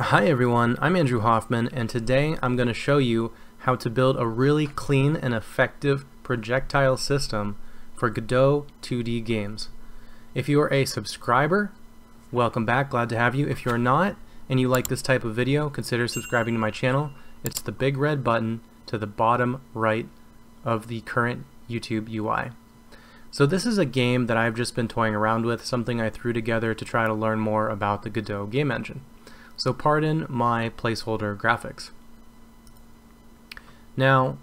Hi everyone, I'm Andrew Hoffman and today I'm going to show you how to build a really clean and effective projectile system for Godot 2D games. If you are a subscriber, welcome back, glad to have you. If you're not and you like this type of video, consider subscribing to my channel. It's the big red button to the bottom right of the current YouTube UI. So this is a game that I've just been toying around with, something I threw together to try to learn more about the Godot game engine. So pardon my placeholder graphics. Now,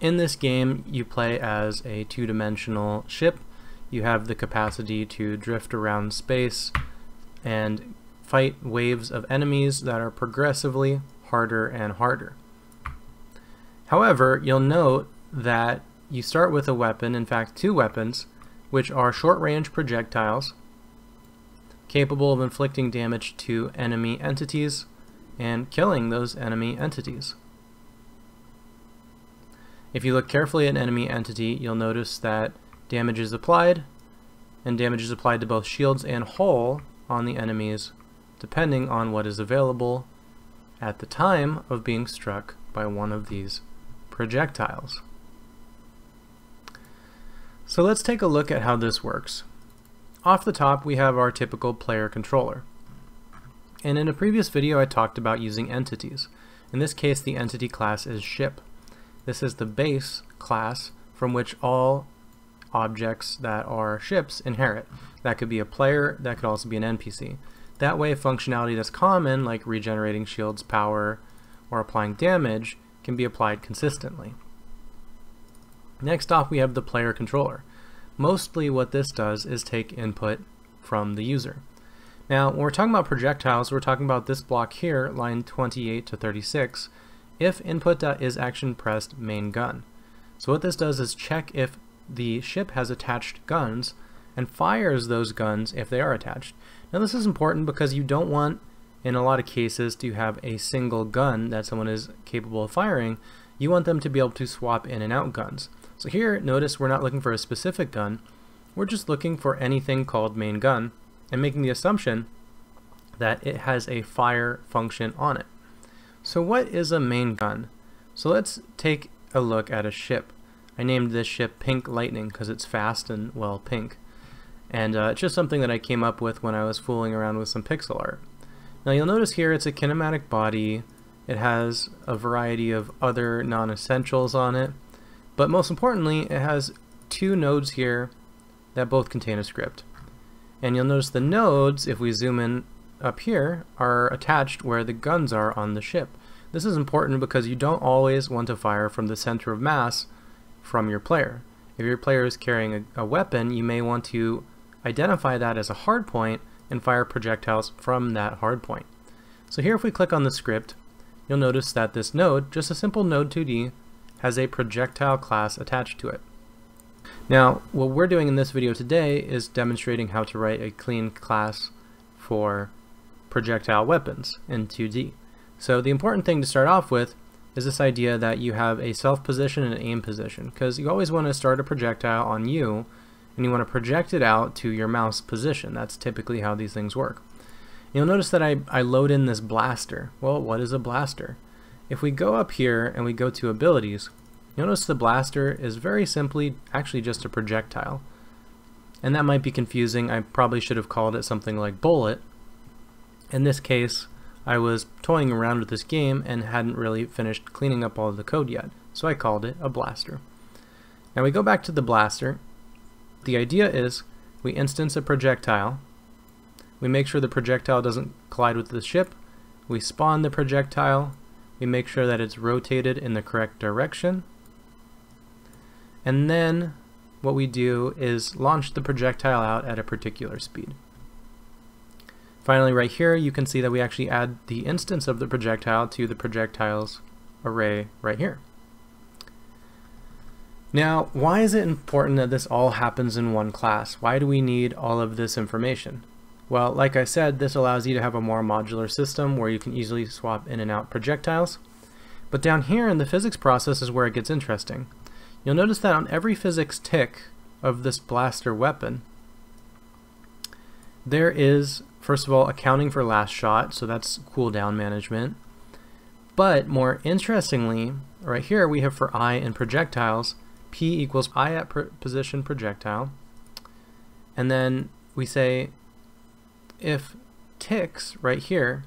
in this game you play as a two-dimensional ship. You have the capacity to drift around space and fight waves of enemies that are progressively harder and harder. However, you'll note that you start with a weapon, in fact two weapons, which are short-range projectiles capable of inflicting damage to enemy entities and killing those enemy entities. If you look carefully at an enemy entity, you'll notice that damage is applied, and damage is applied to both shields and hull on the enemies, depending on what is available at the time of being struck by one of these projectiles. So let's take a look at how this works. Off the top we have our typical player controller. And in a previous video I talked about using entities. In this case the entity class is ship. This is the base class from which all objects that are ships inherit. That could be a player, that could also be an NPC. That way functionality that's common like regenerating shields power or applying damage can be applied consistently. Next off we have the player controller. Mostly what this does is take input from the user. Now, when we're talking about projectiles, we're talking about this block here, line 28 to 36, if input is action pressed main gun. So what this does is check if the ship has attached guns and fires those guns if they are attached. Now this is important because you don't want, in a lot of cases, to have a single gun that someone is capable of firing. You want them to be able to swap in and out guns. So here, notice we're not looking for a specific gun, we're just looking for anything called main gun and making the assumption that it has a fire function on it. So what is a main gun? So let's take a look at a ship. I named this ship Pink Lightning because it's fast and, well, pink. And uh, it's just something that I came up with when I was fooling around with some pixel art. Now you'll notice here it's a kinematic body. It has a variety of other non-essentials on it. But most importantly, it has two nodes here that both contain a script. And you'll notice the nodes, if we zoom in up here, are attached where the guns are on the ship. This is important because you don't always want to fire from the center of mass from your player. If your player is carrying a, a weapon, you may want to identify that as a hard point and fire projectiles from that hard point. So here if we click on the script, you'll notice that this node, just a simple node 2D, has a projectile class attached to it. Now, what we're doing in this video today is demonstrating how to write a clean class for projectile weapons in 2D. So the important thing to start off with is this idea that you have a self position and an aim position, because you always want to start a projectile on you, and you want to project it out to your mouse position. That's typically how these things work. You'll notice that I, I load in this blaster. Well, what is a blaster? If we go up here and we go to abilities, notice the blaster is very simply actually just a projectile. And that might be confusing. I probably should have called it something like bullet. In this case, I was toying around with this game and hadn't really finished cleaning up all of the code yet, so I called it a blaster. Now we go back to the blaster. The idea is we instance a projectile, we make sure the projectile doesn't collide with the ship, we spawn the projectile, we make sure that it's rotated in the correct direction. And then what we do is launch the projectile out at a particular speed. Finally, right here, you can see that we actually add the instance of the projectile to the projectiles array right here. Now, why is it important that this all happens in one class? Why do we need all of this information? Well, like I said, this allows you to have a more modular system where you can easily swap in and out projectiles. But down here in the physics process is where it gets interesting. You'll notice that on every physics tick of this blaster weapon, there is first of all, accounting for last shot, so that's cooldown management. But more interestingly, right here we have for I in projectiles, P equals I at position projectile. And then we say if ticks right here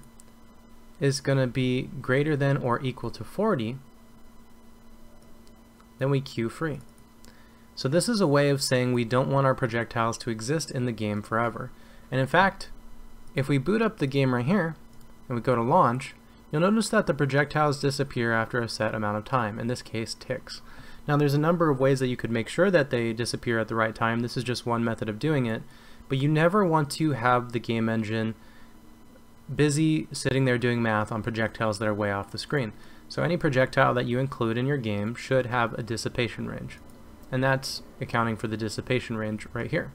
is going to be greater than or equal to 40, then we queue free. So this is a way of saying we don't want our projectiles to exist in the game forever. And in fact, if we boot up the game right here, and we go to launch, you'll notice that the projectiles disappear after a set amount of time, in this case ticks. Now there's a number of ways that you could make sure that they disappear at the right time. This is just one method of doing it, but you never want to have the game engine busy sitting there doing math on projectiles that are way off the screen. So any projectile that you include in your game should have a dissipation range. And that's accounting for the dissipation range right here.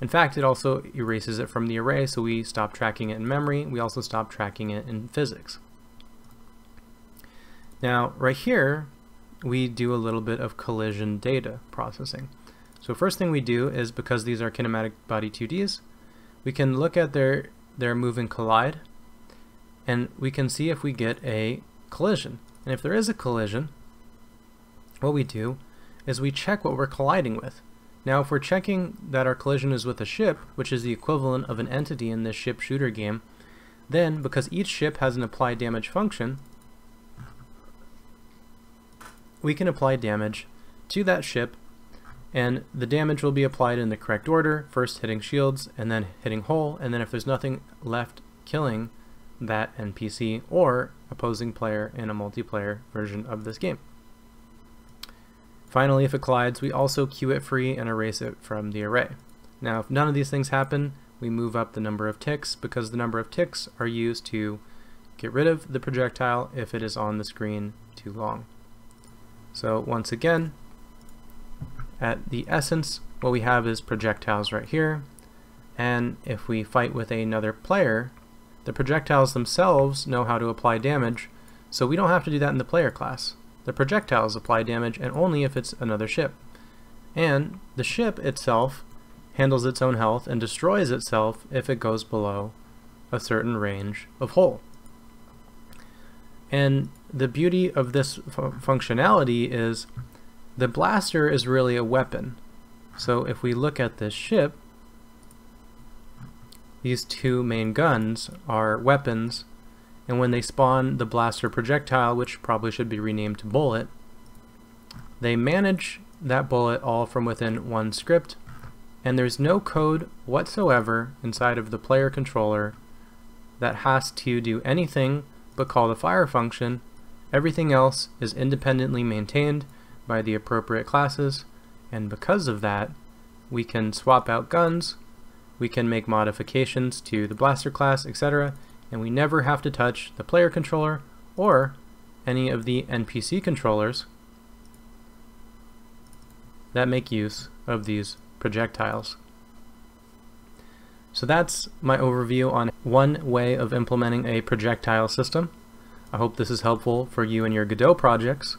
In fact, it also erases it from the array, so we stop tracking it in memory. We also stop tracking it in physics. Now, right here, we do a little bit of collision data processing. So first thing we do is, because these are kinematic body 2Ds, we can look at their, their move and collide, and we can see if we get a collision. And if there is a collision, what we do is we check what we're colliding with. Now if we're checking that our collision is with a ship, which is the equivalent of an entity in this ship shooter game, then because each ship has an apply damage function, we can apply damage to that ship and the damage will be applied in the correct order, first hitting shields and then hitting hull, and then if there's nothing left killing that NPC or opposing player in a multiplayer version of this game. Finally, if it collides, we also queue it free and erase it from the array. Now, if none of these things happen, we move up the number of ticks because the number of ticks are used to get rid of the projectile if it is on the screen too long. So once again, at the essence, what we have is projectiles right here. And if we fight with another player, the projectiles themselves know how to apply damage, so we don't have to do that in the player class. The projectiles apply damage and only if it's another ship. And the ship itself handles its own health and destroys itself if it goes below a certain range of hull. And the beauty of this functionality is the blaster is really a weapon. So if we look at this ship, these two main guns are weapons, and when they spawn the blaster projectile, which probably should be renamed to bullet, they manage that bullet all from within one script, and there's no code whatsoever inside of the player controller that has to do anything but call the fire function. Everything else is independently maintained by the appropriate classes, and because of that, we can swap out guns, we can make modifications to the blaster class, etc., and we never have to touch the player controller or any of the NPC controllers that make use of these projectiles. So that's my overview on one way of implementing a projectile system. I hope this is helpful for you and your Godot projects.